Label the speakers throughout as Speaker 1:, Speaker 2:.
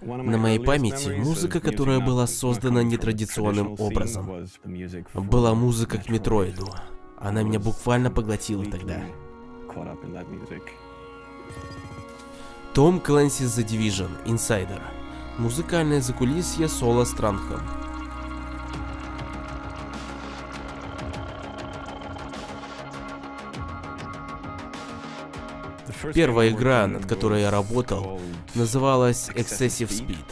Speaker 1: На моей памяти музыка, которая была создана нетрадиционным образом. Была музыка к Метроиду. Она меня буквально поглотила тогда. Том Клэнси The Division, Insider. Музыкальное закулисье соло Странхэм. Первая игра, над которой я работал, называлась Excessive Speed.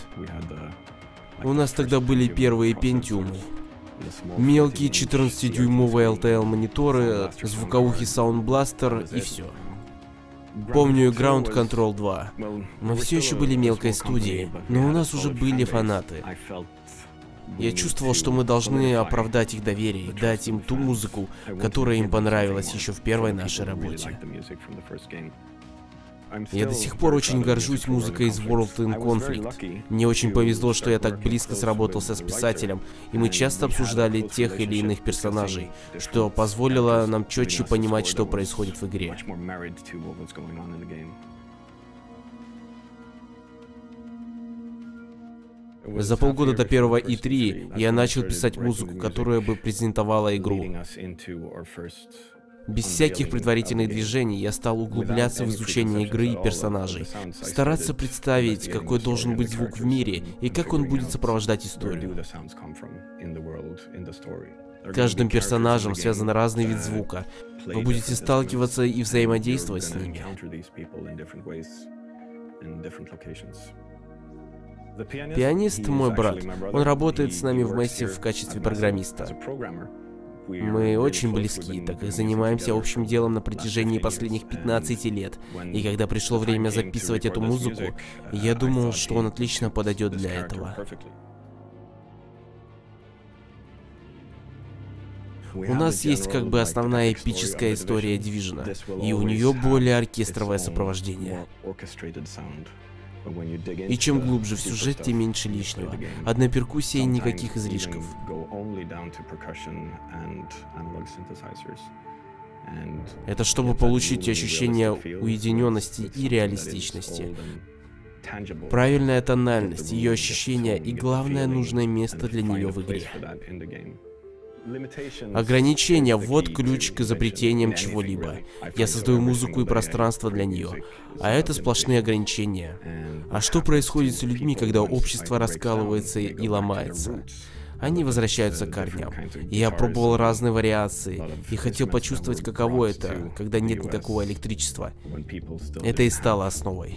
Speaker 1: У нас тогда были первые пентиумы. Мелкие 14-дюймовые LTL мониторы, звуковухи Sound Blaster и все. Помню Ground Control 2. Мы все еще были мелкой студией, но у нас уже были фанаты. Я чувствовал, что мы должны оправдать их доверие и дать им ту музыку, которая им понравилась еще в первой нашей работе. Я до сих пор очень горжусь музыкой из World in Conflict. Мне очень повезло, что я так близко сработался с писателем, и мы часто обсуждали тех или иных персонажей, что позволило нам четче понимать, что происходит в игре. За полгода до первого E3 я начал писать музыку, которая бы презентовала игру. Без всяких предварительных движений я стал углубляться в изучение игры и персонажей, стараться представить, какой должен быть звук в мире и как он будет сопровождать историю. Каждым персонажем связан разный вид звука. Вы будете сталкиваться и взаимодействовать с ними. Пианист мой брат. Он работает с нами в Мессе в качестве программиста. Мы очень близки, так как занимаемся общим делом на протяжении последних 15 лет. И когда пришло время записывать эту музыку, я думал, что он отлично подойдет для этого. У нас есть как бы основная эпическая история Дивижена, и у нее более оркестровое сопровождение. И чем глубже в сюжет, тем меньше лишнего. Одна перкуссия и никаких излишков. Это чтобы получить ощущение уединенности и реалистичности. Правильная тональность, ее ощущение и главное нужное место для нее в игре. Ограничения – вот ключ к изобретениям чего-либо. Я создаю музыку и пространство для нее. А это сплошные ограничения. А что происходит с людьми, когда общество раскалывается и ломается? Они возвращаются к корням. Я пробовал разные вариации и хотел почувствовать, каково это, когда нет никакого электричества. Это и стало основой.